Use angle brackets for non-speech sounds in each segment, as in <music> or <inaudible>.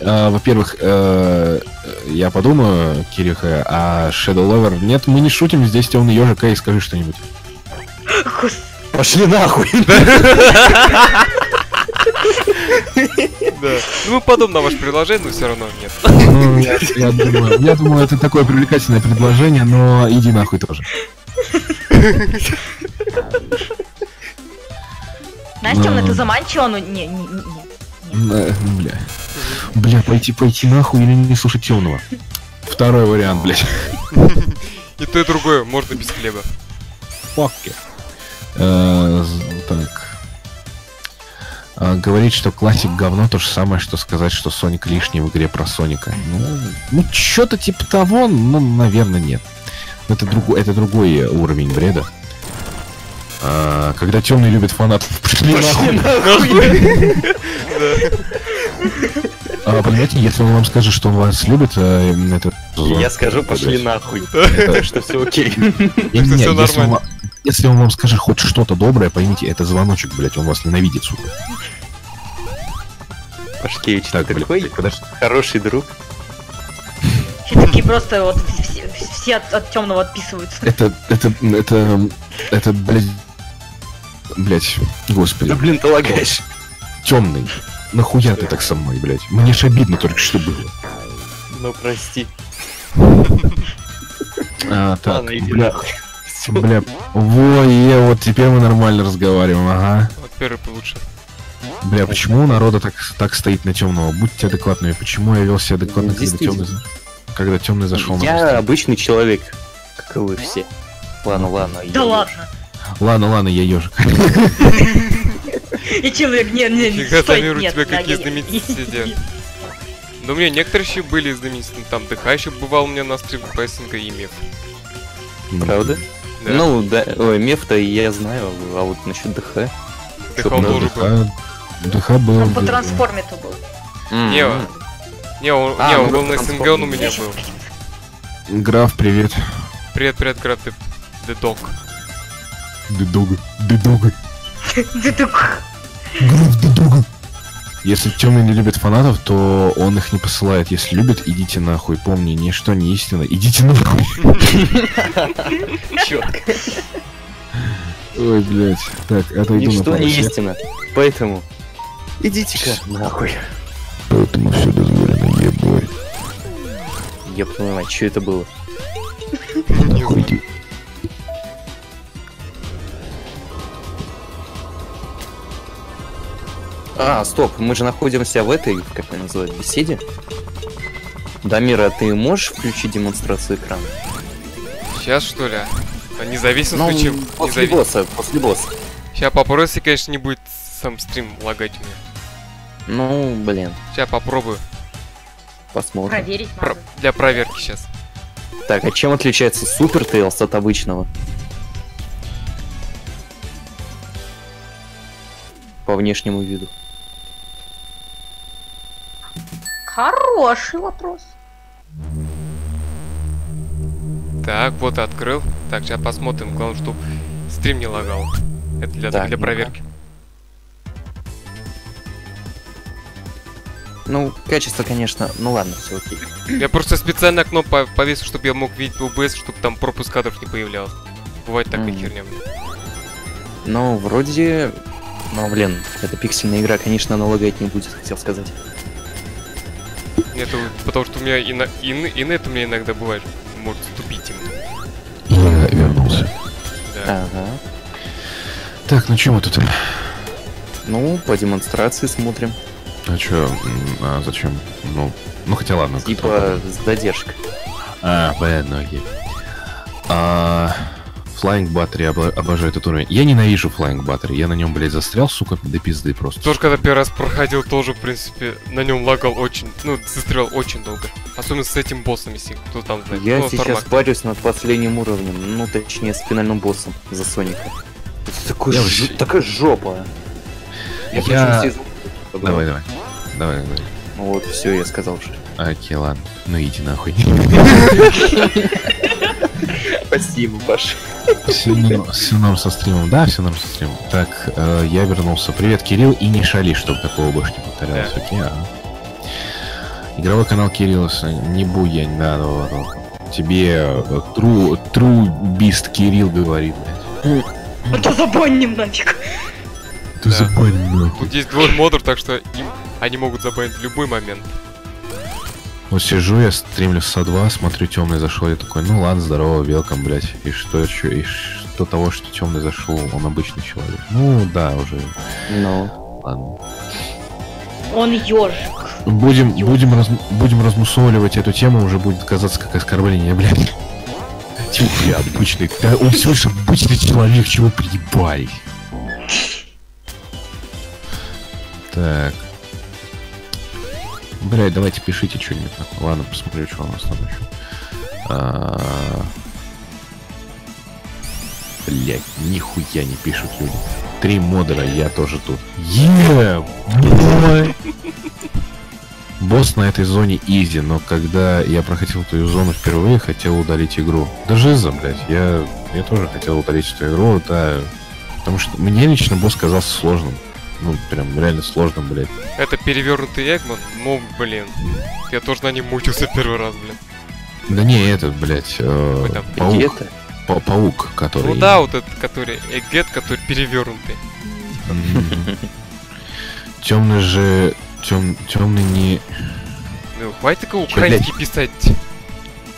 э, во-первых, э, я подумаю, Кириха, а Shadow Lover... Нет, мы не шутим, здесь темный ежик, и скажи что-нибудь. Пошли нахуй! <laughs> Да. Ну, мы подумаем на ваше предложение, но все равно нет. Ну, я, я думаю, я думаю, это такое привлекательное предложение, но иди нахуй тоже. Знаешь, Ну. темный, ты заманчиво, но не, не, не, не. Э, Бля. Бля, пойти, пойти нахуй или не слушать темного. Второй вариант, блядь. И то, и другое, можно без хлеба. Факки. Э, Так. А, Говорить, что классик говно, то же самое, что сказать, что Соник лишний в игре про Соника. Ну, ну что-то типа того, ну, наверное, нет. Это, другой, это другой уровень бреда. А, когда темный любит фанатов, пошли нахуй. А, понимаете, если он вам скажет, что он вас любит, э, это... Я скажу, пошли нахуй. <laughs> Так что все окей. <laughs> Если, он, вам- если он вам скажет хоть что-то доброе, поймите, это звоночек, блядь, он вас ненавидит, сука. Пашкевич, Так, ты блядь, такой подожди. хороший друг. <laughs> Все такие просто вот все, все от, от темного отписываются. Это, это, это, это, блядь, блядь, господи, Да блин, ты лагаешь. Темный. Нахуя ты так со мной, блядь? Мне ж обидно только что было. Ну прости. А, так, Ладно, иди бля, нахуй. бля, во, е, вот теперь мы нормально разговариваем, ага. Вот первый получше. Бля, почему у народа так, так стоит на темного? Будьте адекватными. Почему я вел себя адекватно, когда темный, когда темный зашел на Я обычный человек, как и вы все. Ладно, ладно. Да ладно. Ладно, ладно, я ежик. <laughs> И человек, не, не, не, Фига стой, себе, у нет, тебя какие знаменитости сидят. Ну, у меня некоторые еще были знаменитые. Там ДХ еще бывал у меня на стриме по СНГ и Миф. Правда? Да. Ну, да, ой, меф-то я знаю, а вот насчет ДХ. ДХ он тоже был. ДХ, был. Он по трансформе-то был. Не, Не, он, А, не, ну он был на СНГ, он у меня был. Граф, привет. Привет, привет, Град, ты Дедок. Дедога. Дедога. Ты Граф Дедога. Если темный не любит фанатов, то он их не посылает. Если любит, идите нахуй. Помни, ничто не истина. Идите нахуй. Чётко. Ой, блядь. Так, отойду на Ничто пару не истина. Поэтому идите-ка нахуй. Поэтому все дозволено, ебой. Твою мать, что это было? А, стоп, мы же находимся в этой, как она называется, беседе. Дамира, а ты можешь включить демонстрацию экрана? Сейчас, что ли? А независимо Ну, включим. после босса, после босса. Сейчас попробую, если, конечно, не будет сам стрим лагать у меня. Ну, блин, Сейчас попробую. посмотрим. Проверить Про-. Для проверки сейчас. Так, а чем отличается Супер Тейлс от обычного? По внешнему виду. Хороший вопрос. Так, вот открыл. Так, сейчас посмотрим. Главное, чтобы стрим не лагал. Это для, Так, для проверки. Ну, качество, конечно, ну ладно, все окей. Я просто специально окно по- повесил, чтобы я мог видеть OBS, чтобы там пропуск кадров не появлялся. Бывает такая Мгм. херня. Ну, вроде... Ну, блин, это пиксельная игра, конечно, она лагать не будет, хотел сказать. Это потому что у меня и, на, и, и нет у меня иногда бывает, может тупить именно. Я вернулся. Да. Ага. Так, ну что мы тут? Ну, по демонстрации смотрим. А чё, а зачем? Ну, ну хотя ладно. Типа с задержкой. А, понятно, окей. А, Flying Battery, обо- обожаю этот уровень. Я ненавижу Flying Battery, я на нем, блядь, застрял, сука, до пизды просто. Тоже когда первый раз проходил, тоже, в принципе, на нем лагал очень, ну, застрял очень долго. Особенно с этим боссом, если кто там знает. Я ну, сейчас Стармак. парюсь над последним уровнем, ну, точнее, с финальным боссом за Соника. Это такой Я ж- такая жопа. Я- причем все Давай, давай. Давай, давай. Ну вот, все, я сказал уже. Окей, ладно. Ну иди нахуй. <laughs> Спасибо, Паш. Все, все нам со стримом. Да, все нам со стримом. Так, э, я вернулся. Привет, Кирилл, и не шали, чтобы такого больше не повторялось. Да. Окей, ага. Игровой канал Кириллса, не буянь, да, да, да, да. Тебе True, true Beast Кирилл говорит, блядь. Это забаним нафиг. Ты Да. забань нахуй. Тут есть двое модер, так что им они могут забанить в любой момент. Вот сижу я, стримлю со 2, смотрю, темный зашел, я такой, ну ладно, здорово, велком, блядь. И что, чё- и что того, что темный зашел, он обычный человек. Ну да, уже, Ну. ладно. Он ежик. Будем, будем, раз, будем размусоливать эту тему, уже будет казаться как оскорбление, блядь. Тьфу, бля, обычный, да он всего лишь обычный человек, чего приебались. Так. Блядь, давайте пишите что-нибудь. Ладно, посмотрю, что у нас там еще. А... Блять, нихуя не пишут люди. Три модера, я тоже тут. Бой. Босс на этой зоне изи, но когда я проходил эту зону впервые, хотел удалить игру. Да жиза, блядь, я, я тоже хотел удалить эту игру, да. Потому что мне лично босс казался сложным. Ну, прям реально сложным, блядь. Это перевернутый Эгман, ну блин. Я тоже на нем мучился первый раз, блин. Да не этот, блядь, э, Ой, там паук, это? па- паук, который... Ну да, вот этот, который Эгет, который перевернутый. Темный же... Тем, темный не... Ну, хватит такого украинский писать.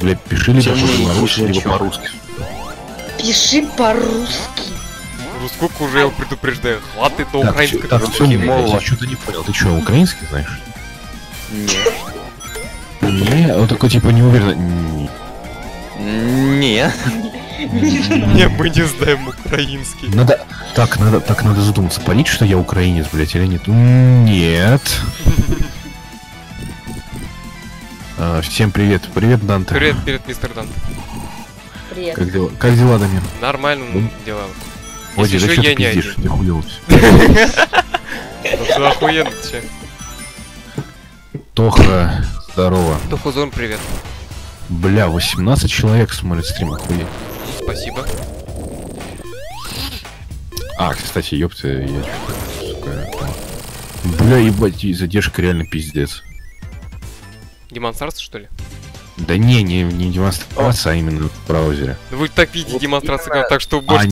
Блядь, пиши либо не либо по-русски. Пиши по-русски. Ну сколько уже я его предупреждаю. Хватит на Так, украинском. чё- так, мова. я что-то не понял. Ты что, украинский знаешь? Не. Не, он такой типа не уверен. Не. Не, мы не знаем украинский. Надо. Так, надо, так надо задуматься, полить, что я украинец, блядь, или нет? Нет. А, всем привет. Привет, Данте. Привет, привет, мистер Дан. Привет. Как дела? Как дела, Дамир? Нормально дела. Оди, Если да что, что я ты не пиздишь? Ты. Ну все охуенно, че. Тоха, здорово. Тухузон, привет. Бля, 18 человек смотрят стрим, охуеть. Спасибо. А, кстати, ёпта, я что-то, сука, Бля, ебать, и задержка реально пиздец. Демонстрация, что ли? Да не, не, не демонстрация, а именно в браузере. Вы так демонстрацию, именно- так что А, больше